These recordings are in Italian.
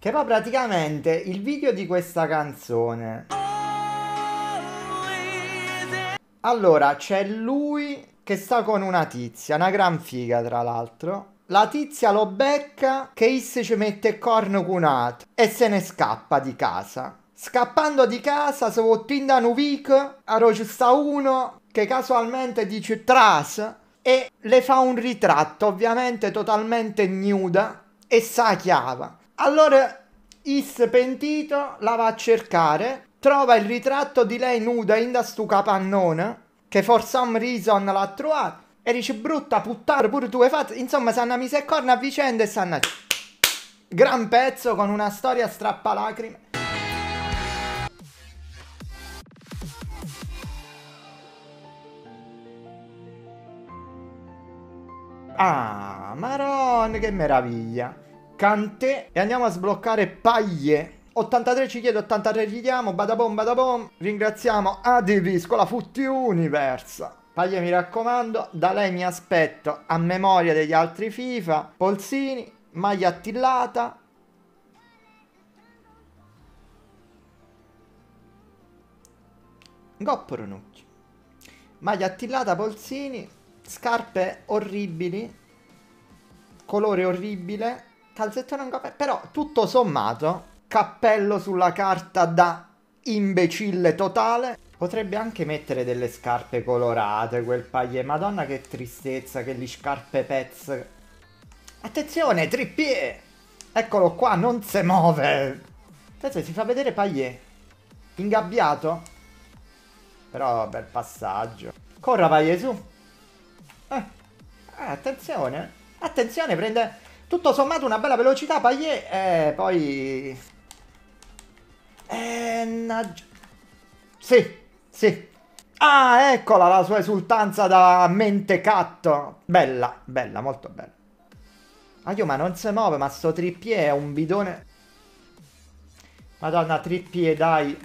Che poi praticamente il video di questa canzone. Allora, c'è lui che sta con una tizia, una gran figa tra l'altro. La tizia lo becca che Is ci mette corno cunato e se ne scappa di casa. Scappando di casa, tinda un week, a sta uno che casualmente dice tras e le fa un ritratto, ovviamente totalmente nuda e sa chiava. Allora Is pentito la va a cercare, trova il ritratto di lei nuda in da stu capannone che for some reason l'ha trovato. E dice brutta puttana pure tu hai fatto. Insomma sanno mise corna a vicenda e sanno gran pezzo con una storia strappalacrime Ah, Maron, che meraviglia. Cante e andiamo a sbloccare Paglie. 83 ci chiede, 83 gli diamo, badabom badabom. Ringraziamo ADV, Scuola Futti Universe. Paglia mi raccomando, da lei mi aspetto a memoria degli altri FIFA, polsini, maglia attillata. Goppronucchi. Maglia attillata, polsini, scarpe orribili, colore orribile, calzettone in però tutto sommato cappello sulla carta da imbecille totale. Potrebbe anche mettere delle scarpe colorate quel pagliè. Madonna che tristezza che gli scarpe pezz. Attenzione, trippier! Eccolo qua, non si muove. Adesso si fa vedere pagliè. Ingabbiato. Però bel passaggio. Corra pagliè su. Eh. eh, attenzione. Attenzione, prende tutto sommato una bella velocità pagliè e poi eh, Sì, sì. Ah, eccola la sua esultanza da mentecatto. Bella, bella, molto bella. Ah, io, ma non si muove, ma sto trippier è un bidone. Madonna, trippier, dai.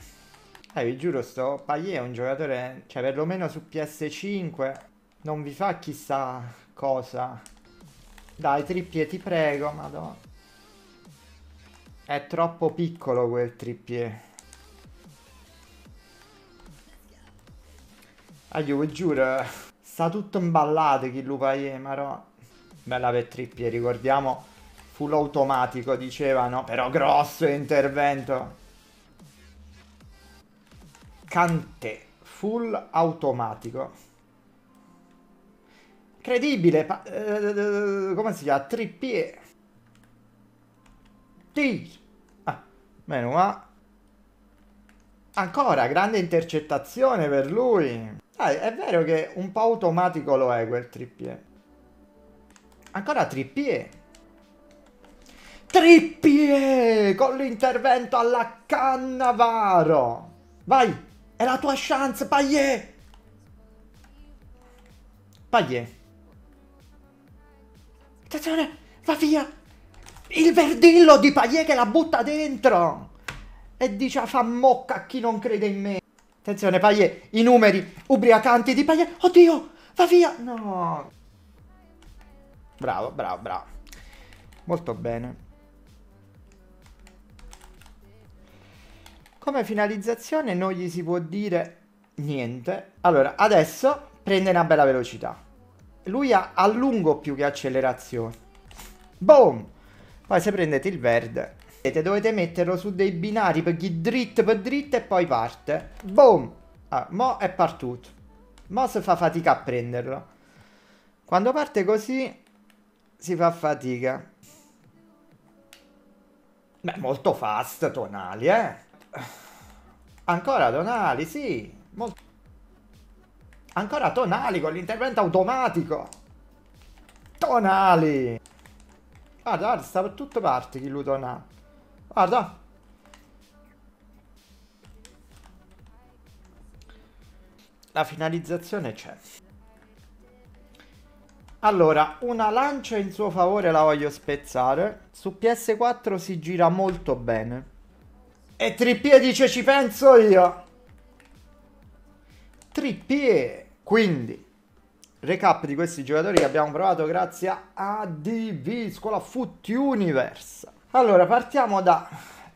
Eh, vi giuro, sto Paglie è un giocatore, cioè perlomeno su PS5 non vi fa chissà cosa. Dai, trippier, ti prego, madonna. È troppo piccolo quel trippier. Ah, io giuro, sta tutto imballato chi lo paie, ma Bella per trippier, ricordiamo, full automatico dicevano, però grosso intervento. Cante, full automatico. Incredibile, eh, come si chiama? Trippier. Sì. Ah, meno ma... Ancora, grande intercettazione per lui. Ah, è vero che un po' automatico lo è quel trippier. Ancora trippier. Trippier! Con l'intervento alla Cannavaro. Vai, è la tua chance, Payet. Payet. Attenzione, va via. Il verdillo di Paglie che la butta dentro. E dice fa mocca a chi non crede in me. Attenzione Paglie, i numeri ubriacanti di Paglie. Oddio, va via. No. Bravo, bravo, bravo. Molto bene. Come finalizzazione non gli si può dire niente. Allora, adesso prende una bella velocità. Lui ha a lungo più che accelerazione. Boom! Poi se prendete il verde, dovete metterlo su dei binari per chi dritto per dritto e poi parte. Boom! Ah, mo è partito. Mo si fa fatica a prenderlo. Quando parte così si fa fatica. Beh, molto fast tonali, eh. Ancora tonali, sì. Molto... Ancora tonali con l'intervento automatico. Tonali. Guarda, guarda, sta per tutte parti chi Lutona. Guarda. La finalizzazione c'è. Allora, una lancia in suo favore la voglio spezzare. Su PS4 si gira molto bene. E Trippier dice ci penso io. Trippier. Quindi, recap di questi giocatori che abbiamo provato grazie a ADV, Scuola Foot Universe. Allora, partiamo da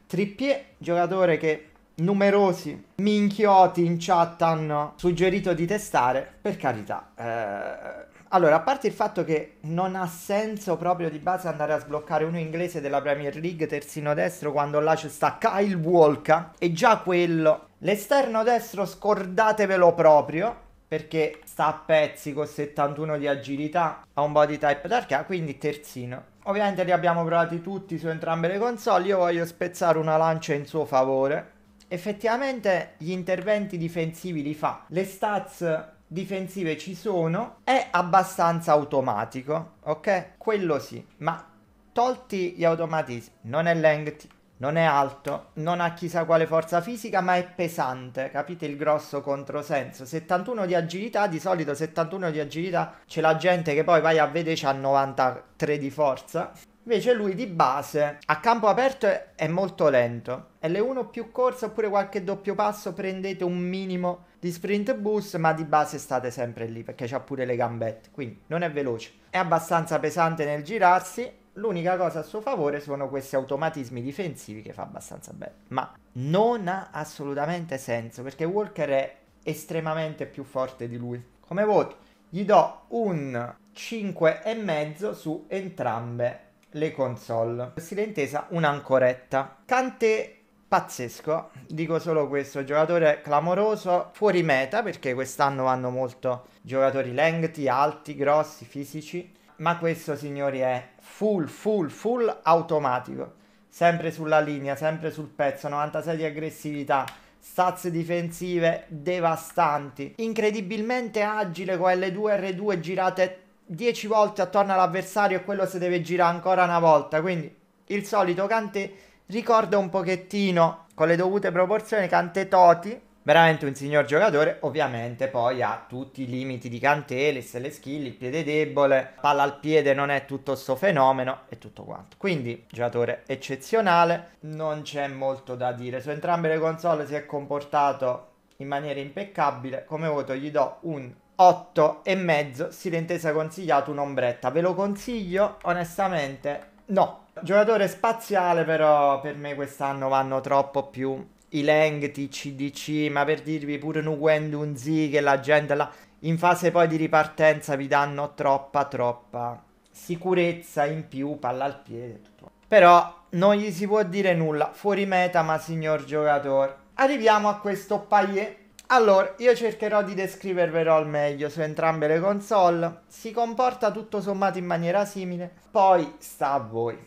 Trippier, giocatore che numerosi minchioti in chat hanno suggerito di testare, per carità. Eh, allora, a parte il fatto che non ha senso proprio di base andare a sbloccare uno inglese della Premier League terzino destro quando là c'è sta Kyle Walker e già quello. L'esterno destro scordatevelo proprio perché sta a pezzi con 71 di agilità, ha un body type d'arca, quindi terzino. Ovviamente li abbiamo provati tutti su entrambe le console, io voglio spezzare una lancia in suo favore. Effettivamente gli interventi difensivi li fa, le stats difensive ci sono, è abbastanza automatico, ok? Quello sì, ma tolti gli automatismi, non è length, non è alto, non ha chissà quale forza fisica, ma è pesante, capite il grosso controsenso? 71 di agilità, di solito 71 di agilità c'è la gente che poi vai a vedere c'ha 93 di forza. Invece lui di base a campo aperto è molto lento. L1 più corsa oppure qualche doppio passo prendete un minimo di sprint boost, ma di base state sempre lì perché c'ha pure le gambette, quindi non è veloce. È abbastanza pesante nel girarsi, l'unica cosa a suo favore sono questi automatismi difensivi che fa abbastanza bene, ma non ha assolutamente senso perché Walker è estremamente più forte di lui. Come voto gli do un 5,5 su entrambe le console. Silentesa un'ancoretta. Cante pazzesco, dico solo questo, giocatore clamoroso, fuori meta perché quest'anno vanno molto giocatori lengthi, alti, grossi, fisici, ma questo signori è full, full, full automatico, sempre sulla linea, sempre sul pezzo, 96 di aggressività, stats difensive devastanti, incredibilmente agile con L2 R2 girate 10 volte attorno all'avversario e quello si deve girare ancora una volta. Quindi il solito Kanté ricorda un pochettino con le dovute proporzioni Kanté Toti. Veramente un signor giocatore, ovviamente poi ha tutti i limiti di Kanté, le, le skill, il piede debole, palla al piede non è tutto sto fenomeno e tutto quanto. Quindi giocatore eccezionale, non c'è molto da dire. Su entrambe le console si è comportato in maniera impeccabile, come voto gli do un 8 e mezzo, silentesa consigliato un'ombretta. Ve lo consiglio? Onestamente no. Giocatore spaziale però per me quest'anno vanno troppo più i lengthi, i CDC, ma per dirvi pure un Wendunzi che la gente là in fase poi di ripartenza vi danno troppa troppa sicurezza in più, palla al piede. Tutto. Però non gli si può dire nulla, fuori meta ma signor giocatore. Arriviamo a questo Payet allora, io cercherò di descrivervelo al meglio su entrambe le console. Si comporta tutto sommato in maniera simile, poi sta a voi.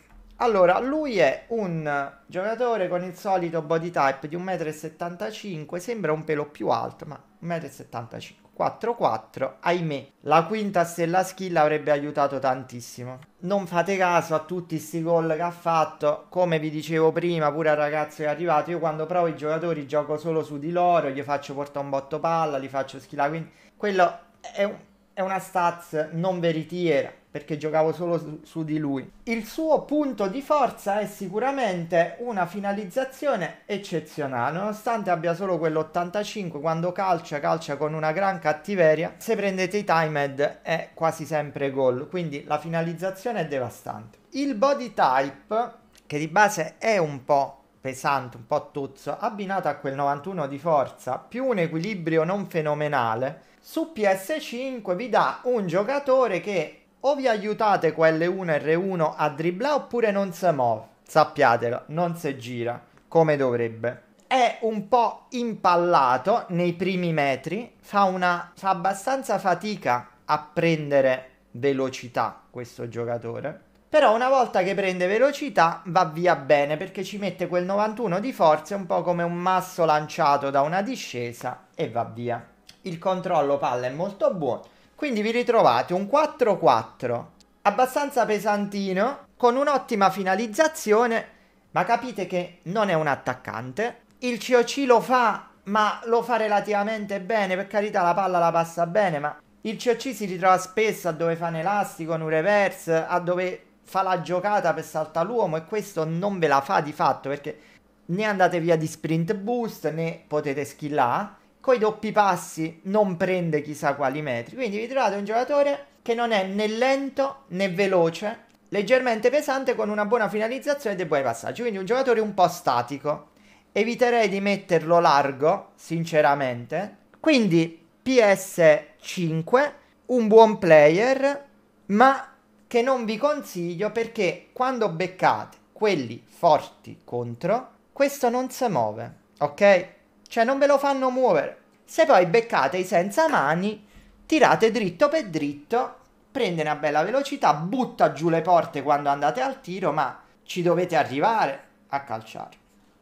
Allora, lui è un giocatore con il solito body type di 1,75 m, sembra un pelo più alto, ma 1,75 m. 4-4, ahimè, la quinta stella skill avrebbe aiutato tantissimo. Non fate caso a tutti questi gol che ha fatto, come vi dicevo prima, pure al ragazzo che è arrivato, io quando provo i giocatori gioco solo su di loro, gli faccio portare un botto palla, li faccio schillare, quindi quello è, un, è una stats non veritiera perché giocavo solo su, su, di lui. Il suo punto di forza è sicuramente una finalizzazione eccezionale, nonostante abbia solo quell'85 quando calcia, calcia con una gran cattiveria. Se prendete i timed è quasi sempre gol, quindi la finalizzazione è devastante. Il body type, che di base è un po' pesante, un po' tuzzo, abbinato a quel 91 di forza, più un equilibrio non fenomenale, su PS5 vi dà un giocatore che o vi aiutate con L1 e R1 a dribblare oppure non si muove. Sappiatelo, non si gira come dovrebbe. È un po' impallato nei primi metri, fa, una, fa abbastanza fatica a prendere velocità questo giocatore. Però una volta che prende velocità va via bene perché ci mette quel 91 di forza, un po' come un masso lanciato da una discesa e va via. Il controllo palla è molto buono quindi vi ritrovate un 4-4 abbastanza pesantino con un'ottima finalizzazione, ma capite che non è un attaccante. Il COC lo fa, ma lo fa relativamente bene, per carità la palla la passa bene, ma il COC si ritrova spesso a dove fa un elastico, un reverse, a dove fa la giocata per saltare l'uomo e questo non ve la fa di fatto perché né andate via di sprint boost né potete skillare coi doppi passi non prende chissà quali metri. Quindi vi trovate un giocatore che non è né lento né veloce, leggermente pesante con una buona finalizzazione dei buoni passaggi. Quindi un giocatore un po' statico. Eviterei di metterlo largo, sinceramente. Quindi PS5, un buon player, ma che non vi consiglio perché quando beccate quelli forti contro, questo non si muove, ok? Cioè non ve lo fanno muovere. Se poi beccate i senza mani, tirate dritto per dritto, prende una bella velocità, butta giù le porte quando andate al tiro, ma ci dovete arrivare a calciare.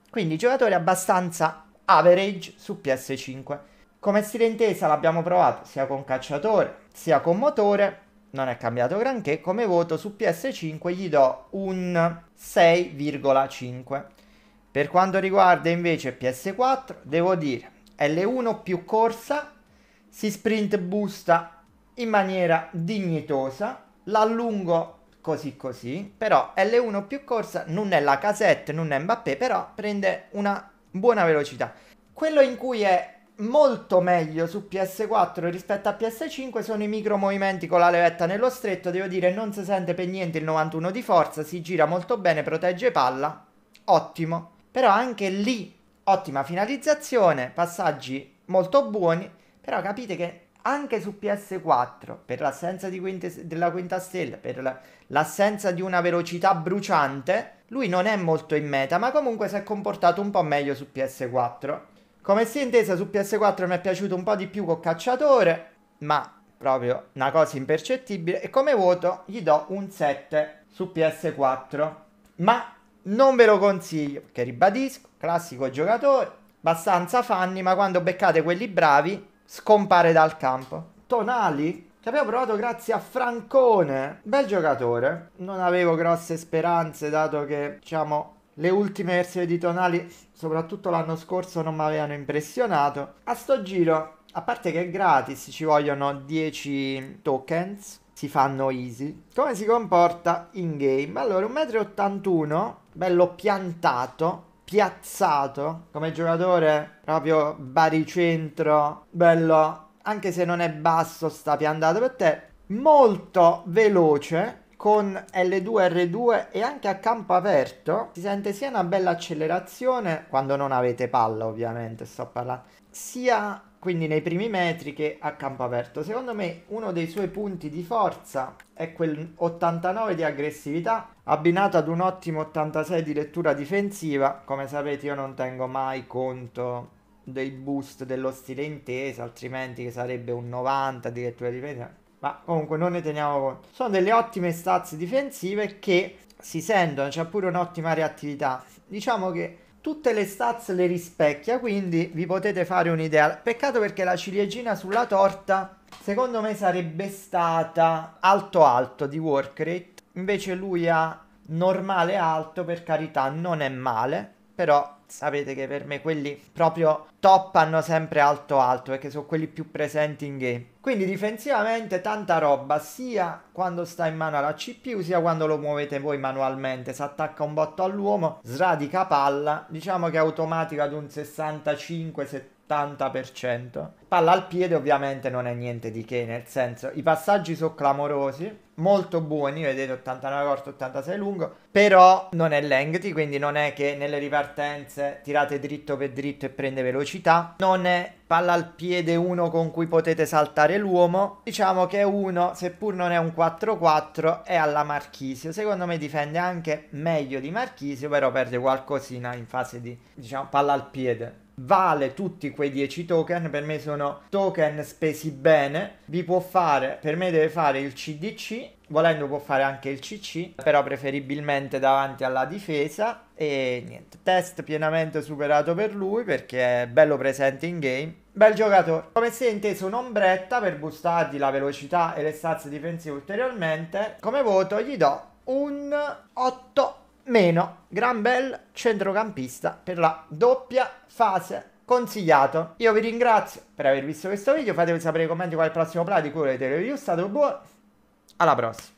Quindi giocatori abbastanza average su PS5. Come stile intesa l'abbiamo provato sia con cacciatore sia con motore, non è cambiato granché. Come voto su PS5 gli do un 6,5. Per quanto riguarda invece PS4, devo dire L1 più corsa, si sprint boosta in maniera dignitosa, l'allungo così così, però L1 più corsa non è la casette, non è Mbappé, però prende una buona velocità. Quello in cui è molto meglio su PS4 rispetto a PS5 sono i micro movimenti con la levetta nello stretto, devo dire non si sente per niente il 91 di forza, si gira molto bene, protegge palla, ottimo. Però anche lì ottima finalizzazione, passaggi molto buoni, però capite che anche su PS4, per l'assenza di quinte, della quinta stella, per la, l'assenza di una velocità bruciante, lui non è molto in meta, ma comunque si è comportato un po' meglio su PS4. Come si è intesa su PS4 mi è piaciuto un po' di più col cacciatore, ma proprio una cosa impercettibile. E come voto gli do un 7 su PS4. Ma non ve lo consiglio, perché ribadisco, classico giocatore, abbastanza fanni, ma quando beccate quelli bravi, scompare dal campo. Tonali, che abbiamo provato grazie a Francone, bel giocatore. Non avevo grosse speranze, dato che, diciamo, le ultime versioni di Tonali, soprattutto l'anno scorso, non mi avevano impressionato. A sto giro, a parte che è gratis, ci vogliono 10 tokens, si fanno easy. Come si comporta in game? Allora, 1,81 m, bello piantato, piazzato come giocatore, proprio baricentro, bello, anche se non è basso, sta piantato per te. Molto veloce, con L2, R2 e anche a campo aperto si sente sia una bella accelerazione quando non avete palla ovviamente sto parlando sia quindi nei primi metri che a campo aperto. Secondo me uno dei suoi punti di forza è quel 89 di aggressività abbinato ad un ottimo 86 di lettura difensiva. Come sapete io non tengo mai conto dei boost dello stile intesa, altrimenti che sarebbe un 90 di lettura difensiva. Ma comunque non ne teniamo conto. Sono delle ottime stazze difensive che si sentono, c'è pure un'ottima reattività. Diciamo che tutte le stats le rispecchia, quindi vi potete fare un'idea. Peccato perché la ciliegina sulla torta, secondo me sarebbe stata alto alto di work rate, invece lui ha normale alto, per carità non è male, però sapete che per me quelli proprio top hanno sempre alto alto perché sono quelli più presenti in game. Quindi difensivamente tanta roba sia quando sta in mano alla CPU sia quando lo muovete voi manualmente. Si attacca un botto all'uomo, sradica palla, diciamo che è automatico ad un 65-70 80%. Palla al piede ovviamente non è niente di che, nel senso i passaggi sono clamorosi, molto buoni, vedete 89 corto, 86 lungo, però non è lengthy, quindi non è che nelle ripartenze tirate dritto per dritto e prende velocità, non è palla al piede uno con cui potete saltare l'uomo, diciamo che uno, seppur non è un 4-4, è alla Marchisio, secondo me difende anche meglio di Marchisio, però perde qualcosina in fase di, diciamo, palla al piede vale tutti quei 10 token, per me sono token spesi bene, vi può fare, per me deve fare il CDC, volendo può fare anche il CC, però preferibilmente davanti alla difesa e niente, test pienamente superato per lui perché è bello presente in game. Bel giocatore. Come si è inteso un'ombretta per boostargli la velocità e le stazze difensive ulteriormente, come voto gli do un 8 meno gran bel centrocampista per la doppia fase consigliato. Io vi ringrazio per aver visto questo video, fatemi sapere nei commenti qual è il prossimo play di cui volete review, stato buono, alla prossima.